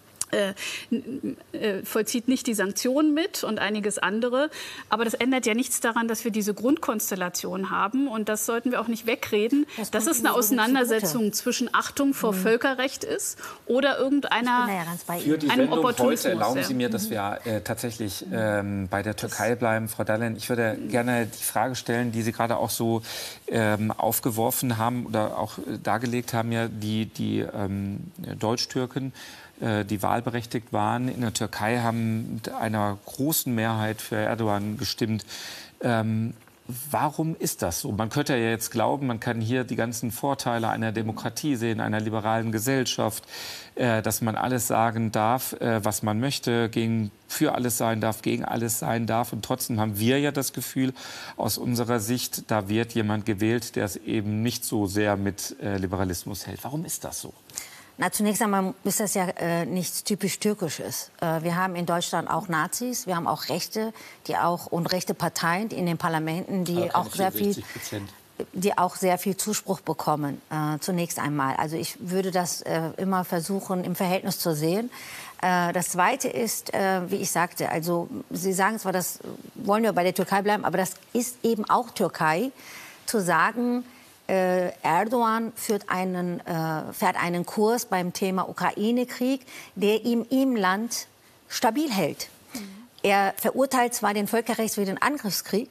C: vollzieht nicht die Sanktionen mit und einiges andere. Aber das ändert ja nichts daran, dass wir diese Grundkonstellation haben. Und das sollten wir auch nicht wegreden, das dass es eine Auseinandersetzung zwischen Achtung vor mhm. Völkerrecht ist oder irgendeiner
A: ja Für die einem Opportunismus. Heute erlauben Sie mir, dass wir äh, tatsächlich ähm, bei der Türkei bleiben. Frau Dallen, ich würde gerne die Frage stellen, die Sie gerade auch so ähm, aufgeworfen haben oder auch äh, dargelegt haben, ja, die, die ähm, Deutsch-Türken. Äh, die wahlberechtigt waren in der Türkei, haben mit einer großen Mehrheit für Erdogan gestimmt. Ähm, Warum ist das so? Man könnte ja jetzt glauben, man kann hier die ganzen Vorteile einer Demokratie sehen, einer liberalen Gesellschaft, äh, dass man alles sagen darf, äh, was man möchte, gegen, für alles sein darf, gegen alles sein darf. Und trotzdem haben wir ja das Gefühl, aus unserer Sicht, da wird jemand gewählt, der es eben nicht so sehr mit äh, Liberalismus hält. Warum ist das so?
B: Na, zunächst einmal ist das ja äh, nichts typisch Türkisches. Äh, wir haben in Deutschland auch Nazis, wir haben auch Rechte, die auch und rechte Parteien in den Parlamenten, die auch sehr viel. die auch sehr viel Zuspruch bekommen, äh, zunächst einmal. Also ich würde das äh, immer versuchen, im Verhältnis zu sehen. Äh, das Zweite ist, äh, wie ich sagte, also Sie sagen zwar, das wollen wir bei der Türkei bleiben, aber das ist eben auch Türkei, zu sagen, äh, Erdogan führt einen, fährt einen Kurs beim Thema Ukraine-Krieg, der ihm im Land stabil hält. Mhm. Er verurteilt zwar den völkerrechtswidrigen Angriffskrieg,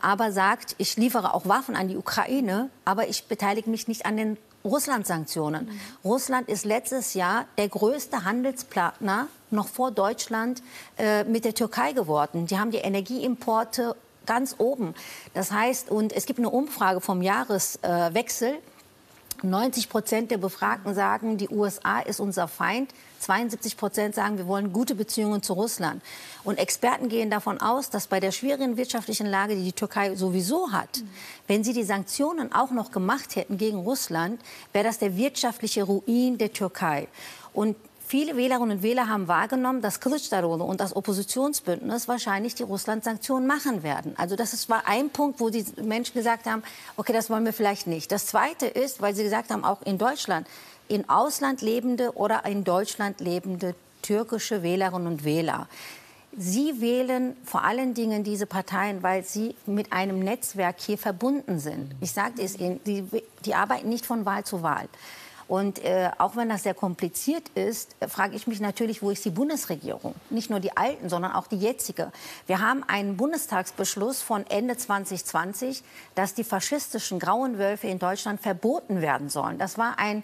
B: aber sagt, ich liefere auch Waffen an die Ukraine, aber ich beteilige mich nicht an den Russland-Sanktionen. Mhm. Russland ist letztes Jahr der größte Handelspartner noch vor Deutschland äh, mit der Türkei geworden. Die haben die Energieimporte ganz oben. Das heißt, und es gibt eine Umfrage vom Jahreswechsel. Äh, 90 Prozent der Befragten sagen, die USA ist unser Feind. 72 Prozent sagen, wir wollen gute Beziehungen zu Russland. Und Experten gehen davon aus, dass bei der schwierigen wirtschaftlichen Lage, die die Türkei sowieso hat, wenn sie die Sanktionen auch noch gemacht hätten gegen Russland, wäre das der wirtschaftliche Ruin der Türkei. Und Viele Wählerinnen und Wähler haben wahrgenommen, dass Kılıçdaroğlu und das Oppositionsbündnis wahrscheinlich die Russland-Sanktionen machen werden. Also das war ein Punkt, wo die Menschen gesagt haben, okay, das wollen wir vielleicht nicht. Das Zweite ist, weil sie gesagt haben, auch in Deutschland, in Ausland lebende oder in Deutschland lebende türkische Wählerinnen und Wähler. Sie wählen vor allen Dingen diese Parteien, weil sie mit einem Netzwerk hier verbunden sind. Ich sagte es Ihnen, die, die arbeiten nicht von Wahl zu Wahl. Und äh, auch wenn das sehr kompliziert ist, äh, frage ich mich natürlich, wo ist die Bundesregierung? Nicht nur die alten, sondern auch die jetzige. Wir haben einen Bundestagsbeschluss von Ende 2020, dass die faschistischen grauen Wölfe in Deutschland verboten werden sollen. Das war ein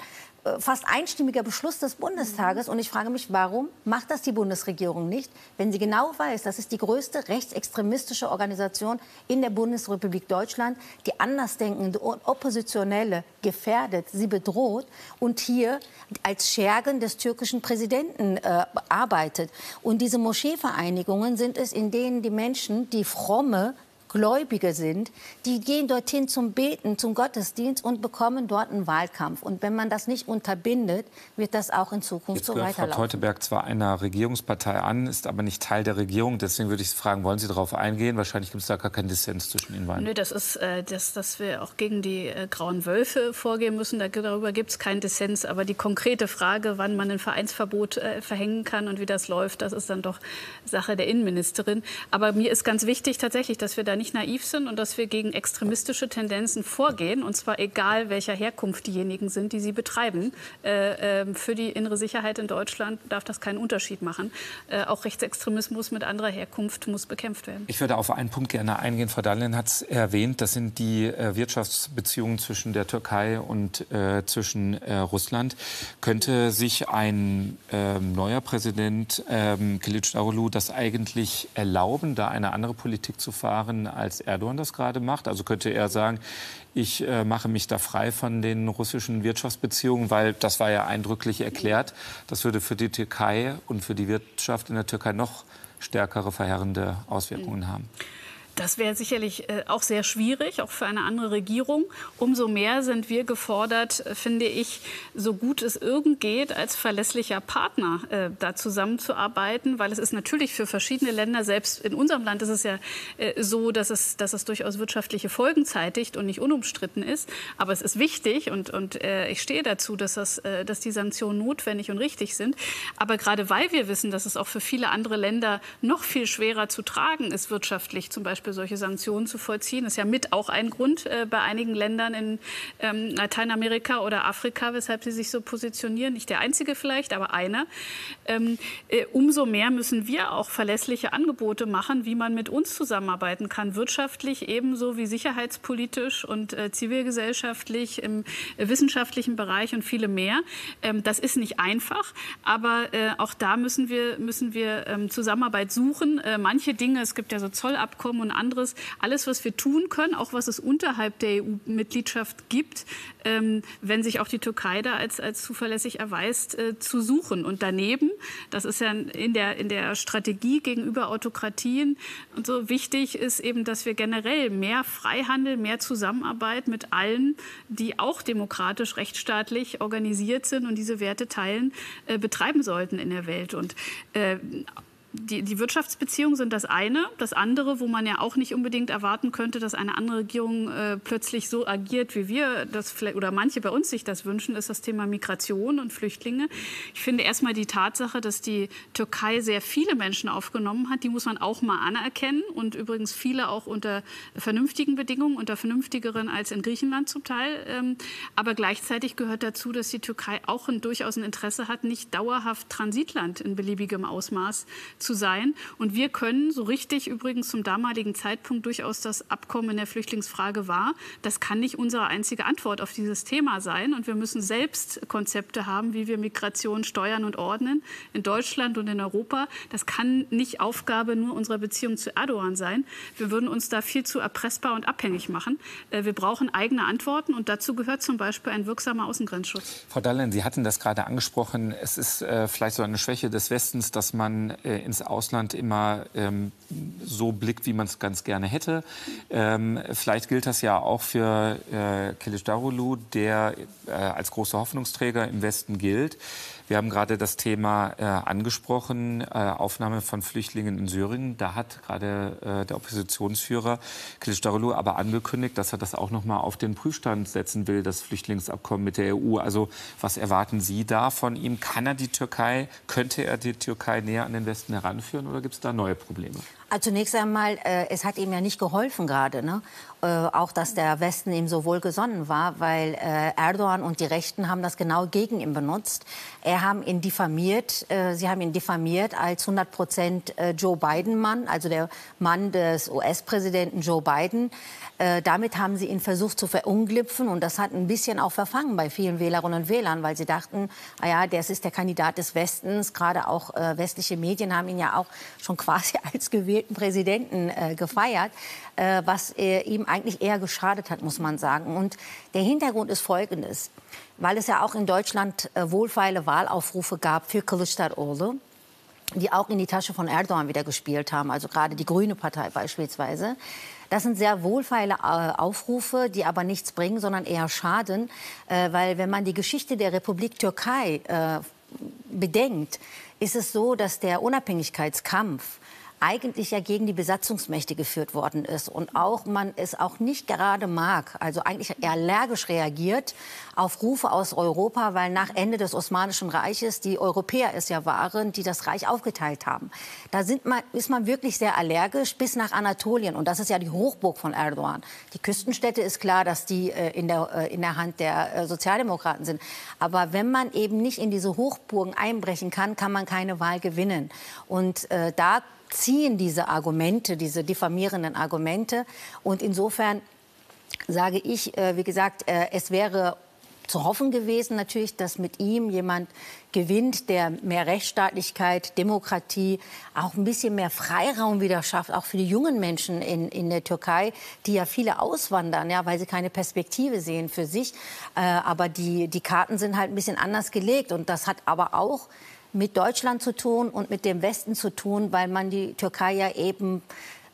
B: fast einstimmiger Beschluss des Bundestages. Und ich frage mich, warum macht das die Bundesregierung nicht, wenn sie genau weiß, das ist die größte rechtsextremistische Organisation in der Bundesrepublik Deutschland, die Andersdenkende und Oppositionelle gefährdet, sie bedroht und hier als Schergen des türkischen Präsidenten äh, arbeitet. Und diese Moscheevereinigungen sind es, in denen die Menschen, die fromme, Gläubige sind, die gehen dorthin zum Beten, zum Gottesdienst und bekommen dort einen Wahlkampf. Und wenn man das nicht unterbindet, wird das auch in Zukunft
A: Jetzt
B: so
A: gehört
B: weiterlaufen.
A: Frau Teuteberg zwar einer Regierungspartei an, ist aber nicht Teil der Regierung. Deswegen würde ich Sie fragen, wollen Sie darauf eingehen? Wahrscheinlich gibt es da gar keinen Dissens zwischen Ihnen beiden.
C: Nö, das ist, äh, das, dass wir auch gegen die äh, grauen Wölfe vorgehen müssen. Da, darüber gibt es keinen Dissens. Aber die konkrete Frage, wann man ein Vereinsverbot äh, verhängen kann und wie das läuft, das ist dann doch Sache der Innenministerin. Aber mir ist ganz wichtig tatsächlich, dass wir da nicht naiv sind und dass wir gegen extremistische Tendenzen vorgehen. Und zwar egal, welcher Herkunft diejenigen sind, die sie betreiben. Äh, äh, für die innere Sicherheit in Deutschland darf das keinen Unterschied machen. Äh, auch Rechtsextremismus mit anderer Herkunft muss bekämpft werden.
A: Ich würde auf einen Punkt gerne eingehen. Frau Dallin hat es erwähnt. Das sind die äh, Wirtschaftsbeziehungen zwischen der Türkei und äh, zwischen äh, Russland. Könnte sich ein ähm, neuer Präsident ähm, Kılıçdaroğlu das eigentlich erlauben, da eine andere Politik zu fahren als Erdogan das gerade macht? Also könnte er sagen, ich äh, mache mich da frei von den russischen Wirtschaftsbeziehungen, weil das war ja eindrücklich erklärt. Das würde für die Türkei und für die Wirtschaft in der Türkei noch stärkere verheerende Auswirkungen haben.
C: Das wäre sicherlich äh, auch sehr schwierig, auch für eine andere Regierung. Umso mehr sind wir gefordert, äh, finde ich, so gut es irgend geht, als verlässlicher Partner äh, da zusammenzuarbeiten, weil es ist natürlich für verschiedene Länder, selbst in unserem Land ist es ja äh, so, dass es, dass es durchaus wirtschaftliche Folgen zeitigt und nicht unumstritten ist. Aber es ist wichtig und, und äh, ich stehe dazu, dass, das, äh, dass die Sanktionen notwendig und richtig sind. Aber gerade weil wir wissen, dass es auch für viele andere Länder noch viel schwerer zu tragen ist, wirtschaftlich zum Beispiel, Beispiel solche Sanktionen zu vollziehen. Das ist ja mit auch ein Grund äh, bei einigen Ländern in ähm, Lateinamerika oder Afrika, weshalb sie sich so positionieren. Nicht der einzige vielleicht, aber einer. Ähm, äh, umso mehr müssen wir auch verlässliche Angebote machen, wie man mit uns zusammenarbeiten kann, wirtschaftlich ebenso wie sicherheitspolitisch und äh, zivilgesellschaftlich, im wissenschaftlichen Bereich und viele mehr. Ähm, das ist nicht einfach, aber äh, auch da müssen wir, müssen wir ähm, Zusammenarbeit suchen. Äh, manche Dinge, es gibt ja so Zollabkommen und anderes, alles, was wir tun können, auch was es unterhalb der EU-Mitgliedschaft gibt, ähm, wenn sich auch die Türkei da als, als zuverlässig erweist, äh, zu suchen. Und daneben, das ist ja in der, in der Strategie gegenüber Autokratien und so wichtig ist eben, dass wir generell mehr Freihandel, mehr Zusammenarbeit mit allen, die auch demokratisch, rechtsstaatlich organisiert sind und diese Werte teilen, äh, betreiben sollten in der Welt. Und äh, die, die Wirtschaftsbeziehungen sind das eine. Das andere, wo man ja auch nicht unbedingt erwarten könnte, dass eine andere Regierung äh, plötzlich so agiert, wie wir das vielleicht oder manche bei uns sich das wünschen, ist das Thema Migration und Flüchtlinge. Ich finde erstmal die Tatsache, dass die Türkei sehr viele Menschen aufgenommen hat, die muss man auch mal anerkennen und übrigens viele auch unter vernünftigen Bedingungen, unter vernünftigeren als in Griechenland zum Teil. Ähm, aber gleichzeitig gehört dazu, dass die Türkei auch ein, durchaus ein Interesse hat, nicht dauerhaft Transitland in beliebigem Ausmaß zu sein. Und wir können, so richtig übrigens zum damaligen Zeitpunkt durchaus das Abkommen in der Flüchtlingsfrage war, das kann nicht unsere einzige Antwort auf dieses Thema sein. Und wir müssen selbst Konzepte haben, wie wir Migration steuern und ordnen in Deutschland und in Europa. Das kann nicht Aufgabe nur unserer Beziehung zu Erdogan sein. Wir würden uns da viel zu erpressbar und abhängig machen. Äh, wir brauchen eigene Antworten und dazu gehört zum Beispiel ein wirksamer Außengrenzschutz.
A: Frau Dallen, Sie hatten das gerade angesprochen. Es ist äh, vielleicht so eine Schwäche des Westens, dass man äh, ins Ausland immer ähm, so blickt, wie man es ganz gerne hätte. Ähm, vielleicht gilt das ja auch für äh, Kılıçdaroğlu, der äh, als großer Hoffnungsträger im Westen gilt. Wir haben gerade das Thema äh, angesprochen, äh, Aufnahme von Flüchtlingen in Syrien. Da hat gerade äh, der Oppositionsführer Kılıçdaroğlu aber angekündigt, dass er das auch noch mal auf den Prüfstand setzen will, das Flüchtlingsabkommen mit der EU. Also was erwarten Sie da von ihm? Kann er die Türkei, könnte er die Türkei näher an den Westen heranführen oder gibt es da neue Probleme?
B: Also zunächst einmal, äh, es hat ihm ja nicht geholfen gerade, ne? äh, auch dass der Westen ihm so wohlgesonnen war, weil äh, Erdogan und die Rechten haben das genau gegen ihn benutzt. Er haben ihn diffamiert, äh, sie haben ihn diffamiert als 100 Prozent äh, Joe Biden-Mann, also der Mann des US-Präsidenten Joe Biden. Äh, damit haben sie ihn versucht zu verunglüpfen und das hat ein bisschen auch verfangen bei vielen Wählerinnen und Wählern, weil sie dachten, ah ja, das ist der Kandidat des Westens. Gerade auch westliche Medien haben ihn ja auch schon [laughs] quasi als gewählten Präsidenten gefeiert, was ihm eigentlich eher geschadet hat, muss man sagen. Und der Hintergrund ist folgendes, weil es ja auch in Deutschland äh, wohlfeile Wahlaufrufe gab für Kılıçdaroğlu die auch in die Tasche von Erdogan wieder gespielt haben, also gerade die Grüne Partei beispielsweise. Das sind sehr wohlfeile äh, Aufrufe, die aber nichts bringen, sondern eher schaden, äh, weil wenn man die Geschichte der Republik Türkei bedenkt, ist es so, dass der Unabhängigkeitskampf eigentlich ja gegen die Besatzungsmächte geführt worden ist und auch man es auch nicht gerade mag, also eigentlich allergisch reagiert auf Rufe aus Europa, weil nach Ende des Osmanischen Reiches die Europäer es ja waren, die das Reich aufgeteilt haben. Da man, ist man wirklich sehr allergisch bis nach Anatolien und das ist ja die Hochburg von Erdogan. Die Küstenstädte ist klar, dass die äh, in, der, äh, in der Hand der äh, Sozialdemokraten sind. Aber wenn man eben nicht in diese Hochburgen einbrechen kann, kann man keine Wahl gewinnen. Und äh, da ziehen diese Argumente, diese diffamierenden Argumente. Und insofern sage ich, äh, wie gesagt, äh, es wäre zu hoffen gewesen natürlich, dass mit ihm jemand gewinnt, der mehr Rechtsstaatlichkeit, Demokratie, auch ein bisschen mehr Freiraum wieder schafft, auch für die jungen Menschen in, in der Türkei, die ja viele auswandern, ja, weil sie keine Perspektive sehen für sich. Äh, aber die, die Karten sind halt ein bisschen anders gelegt und das hat aber auch mit Deutschland zu tun und mit dem Westen zu tun, weil man die Türkei ja eben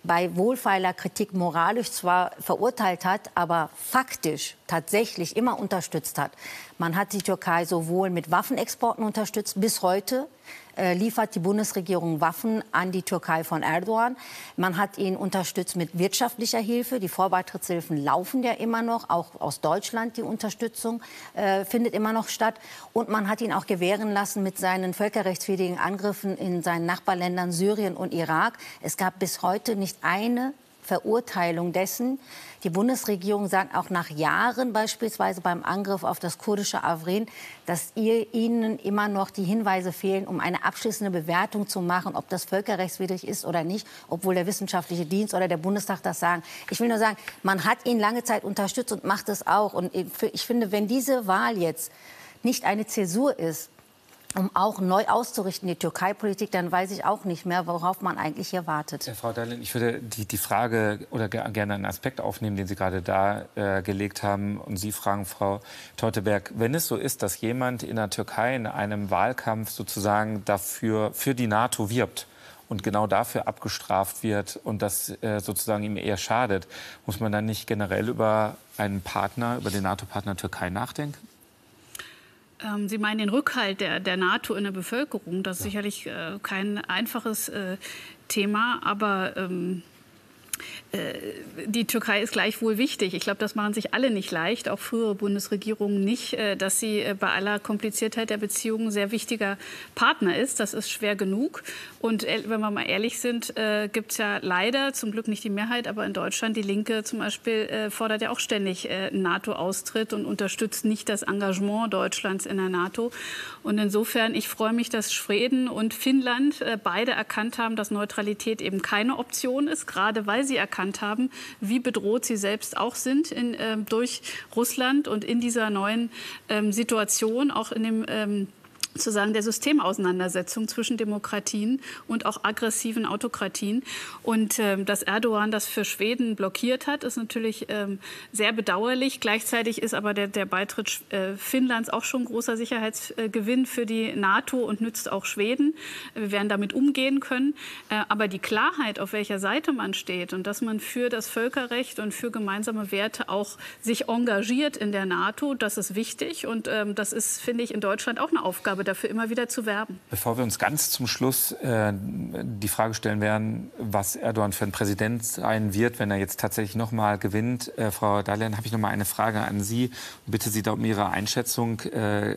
B: bei wohlfeiler Kritik moralisch zwar verurteilt hat, aber faktisch tatsächlich immer unterstützt hat. Man hat die Türkei sowohl mit Waffenexporten unterstützt bis heute, liefert die Bundesregierung Waffen an die Türkei von Erdogan. Man hat ihn unterstützt mit wirtschaftlicher Hilfe. Die Vorbeitrittshilfen laufen ja immer noch. Auch aus Deutschland die Unterstützung äh, findet immer noch statt. Und man hat ihn auch gewähren lassen mit seinen völkerrechtswidrigen Angriffen in seinen Nachbarländern Syrien und Irak. Es gab bis heute nicht eine Verurteilung dessen. Die Bundesregierung sagt auch nach Jahren beispielsweise beim Angriff auf das kurdische Afrin, dass ihr, ihnen immer noch die Hinweise fehlen, um eine abschließende Bewertung zu machen, ob das völkerrechtswidrig ist oder nicht, obwohl der wissenschaftliche Dienst oder der Bundestag das sagen. Ich will nur sagen, man hat ihn lange Zeit unterstützt und macht es auch. Und ich finde, wenn diese Wahl jetzt nicht eine Zäsur ist, um auch neu auszurichten, die Türkei-Politik, dann weiß ich auch nicht mehr, worauf man eigentlich hier wartet.
A: Ja, Frau Dallin, ich würde die, die Frage oder gerne einen Aspekt aufnehmen, den Sie gerade dargelegt äh, haben. Und Sie fragen, Frau Teuteberg, wenn es so ist, dass jemand in der Türkei in einem Wahlkampf sozusagen dafür, für die NATO wirbt, und genau dafür abgestraft wird und das äh, sozusagen ihm eher schadet, muss man dann nicht generell über einen Partner, über den NATO-Partner Türkei nachdenken?
C: Ähm, Sie meinen den Rückhalt der, der NATO in der Bevölkerung. Das ist ja. sicherlich äh, kein einfaches äh, Thema, aber ähm, äh, die Türkei ist gleichwohl wichtig. Ich glaube, das machen sich alle nicht leicht, auch frühere Bundesregierungen nicht, äh, dass sie äh, bei aller Kompliziertheit der Beziehungen sehr wichtiger Partner ist. Das ist schwer genug. Und wenn wir mal ehrlich sind, gibt es ja leider, zum Glück nicht die Mehrheit, aber in Deutschland, die Linke zum Beispiel fordert ja auch ständig NATO-Austritt und unterstützt nicht das Engagement Deutschlands in der NATO. Und insofern, ich freue mich, dass Schweden und Finnland beide erkannt haben, dass Neutralität eben keine Option ist, gerade weil sie erkannt erkannt haben, wie bedroht sie selbst auch sind in, äh, durch Russland und in dieser neuen ähm, Situation, auch in dem ähm, sozusagen der Systemauseinandersetzung zwischen Demokratien und auch aggressiven Autokratien. Und ähm, dass Erdogan das für Schweden blockiert hat, ist natürlich ähm, sehr bedauerlich. Gleichzeitig ist aber der, der Beitritt äh, Finnlands auch schon großer Sicherheitsgewinn für die NATO und nützt auch Schweden. Wir werden damit umgehen können. Äh, aber die Klarheit, auf welcher Seite man steht und dass man für das Völkerrecht und für gemeinsame Werte auch sich engagiert in der NATO, das ist wichtig. Und ähm, das ist, finde ich, in Deutschland auch eine Aufgabe Aufgabe, dafür immer wieder zu werben.
A: Bevor wir uns ganz zum Schluss äh, die Frage stellen werden, was Erdogan für ein Präsident sein wird, wenn er jetzt tatsächlich noch mal gewinnt, äh, Frau Dalian, habe ich noch mal eine Frage an Sie. Bitte Sie da um Ihre Einschätzung. Äh,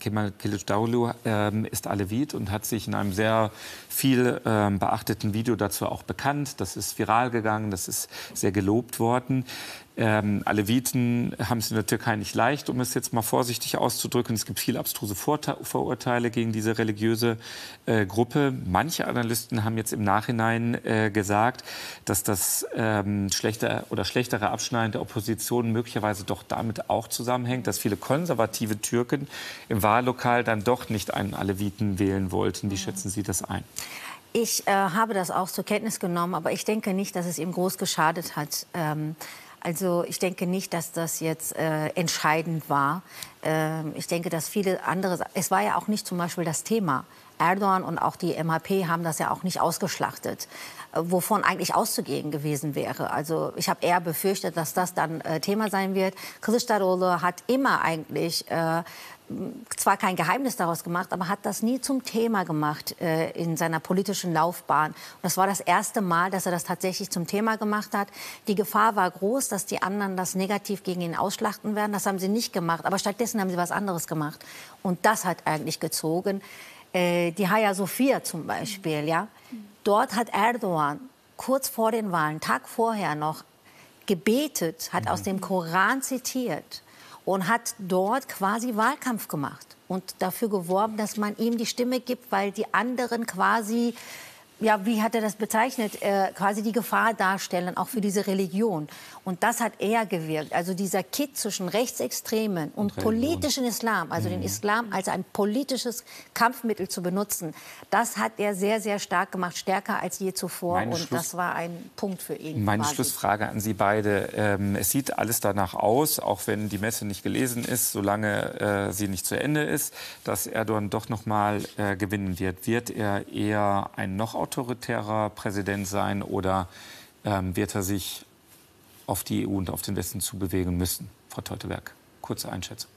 A: Kemal Kılıçdaroğlu äh, ist Alevit und hat sich in einem sehr viel ähm, beachteten Video dazu auch bekannt. Das ist viral gegangen, das ist sehr gelobt worden. Ähm, Aleviten haben es in der Türkei nicht leicht, um es jetzt mal vorsichtig auszudrücken. Es gibt viele abstruse Vorurteile gegen diese religiöse äh, Gruppe. Manche Analysten haben jetzt im Nachhinein äh, gesagt, dass das ähm, schlechte oder schlechtere Abschneiden der Opposition möglicherweise doch damit auch zusammenhängt, dass viele konservative Türken im Wahllokal dann doch nicht einen Aleviten wählen wollten. Wie schätzen Sie das ein?
B: Ich äh, habe das auch zur Kenntnis genommen, aber ich denke nicht, dass es ihm groß geschadet hat. Ähm, also ich denke nicht, dass das jetzt äh, entscheidend war. Ähm, ich denke, dass viele andere, es war ja auch nicht zum Beispiel das Thema. Erdogan und auch die MHP haben das ja auch nicht ausgeschlachtet, äh, wovon eigentlich auszugehen gewesen wäre. Also ich habe eher befürchtet, dass das dann äh, Thema sein wird. Kılıçdaroğlu hat immer eigentlich äh, zwar kein Geheimnis daraus gemacht, aber hat das nie zum Thema gemacht äh, in seiner politischen Laufbahn. Und das war das erste Mal, dass er das tatsächlich zum Thema gemacht hat. Die Gefahr war groß, dass die anderen das negativ gegen ihn ausschlachten werden. Das haben sie nicht gemacht, aber stattdessen haben sie was anderes gemacht. Und das hat eigentlich gezogen. Äh, die Hagia Sophia zum Beispiel, ja. Dort hat Erdogan kurz vor den Wahlen, Tag vorher noch, gebetet, hat aus dem Koran zitiert und hat dort quasi Wahlkampf gemacht und dafür geworben, dass man ihm die Stimme gibt, weil die anderen quasi ja, wie hat er das bezeichnet, äh, quasi die Gefahr darstellen, auch für diese Religion. Und das hat er gewirkt. Also dieser Kit zwischen Rechtsextremen und, und politischen Islam, also mhm. den Islam als ein politisches Kampfmittel zu benutzen, das hat er sehr, sehr stark gemacht, stärker als je zuvor. Meine und Schluss das war ein Punkt für ihn.
A: Meine quasi. Schlussfrage an Sie beide. Ähm, es sieht alles danach aus, auch wenn die Messe nicht gelesen ist, solange äh, sie nicht zu Ende ist, dass Erdogan doch noch mal äh, gewinnen wird. Wird er eher ein noch autoritärer Präsident sein oder ähm, wird er sich auf die EU und auf den Westen zu bewegen müssen? Frau Teuteberg, kurze Einschätzung.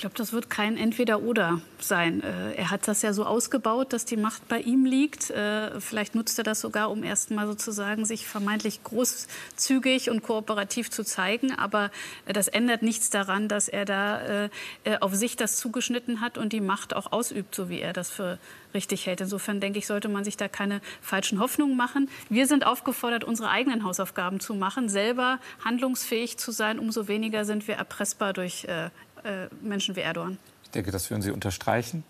C: Ich glaube, das wird kein Entweder-Oder sein. Äh, er hat das ja so ausgebaut, dass die Macht bei ihm liegt. Äh, vielleicht nutzt er das sogar, um erst mal sozusagen sich vermeintlich großzügig und kooperativ zu zeigen. Aber äh, das ändert nichts daran, dass er da auf sich das zugeschnitten hat und die Macht auch ausübt, so wie er das für richtig hält. Insofern denke ich, sollte man sich da keine falschen Hoffnungen machen. Wir sind aufgefordert, unsere eigenen Hausaufgaben zu machen, selber handlungsfähig zu sein. Umso weniger sind wir erpressbar durch äh, Menschen wie Erdogan.
A: Ich denke, das würden Sie unterstreichen.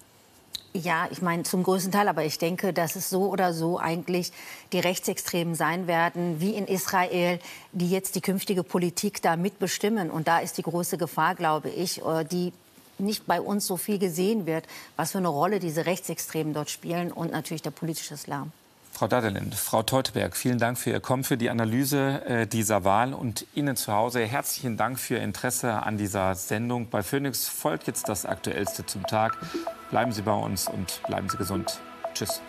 B: Ja, ich meine zum größten Teil, aber ich denke, dass es so oder so eigentlich die Rechtsextremen sein werden, wie in Israel, die jetzt die künftige Politik da mitbestimmen. Und da ist die große Gefahr, glaube ich, äh, die nicht bei uns so viel gesehen wird, was für eine Rolle diese Rechtsextremen dort spielen und natürlich der politische Islam.
A: Frau Dadelind, Frau Teuteberg, vielen Dank für Ihr Kommen, für die Analyse äh, dieser Wahl und Ihnen zu Hause herzlichen Dank für Ihr Interesse an dieser Sendung. Bei Phoenix folgt jetzt das Aktuellste zum Tag. Bleiben Sie bei uns und bleiben Sie gesund. Tschüss.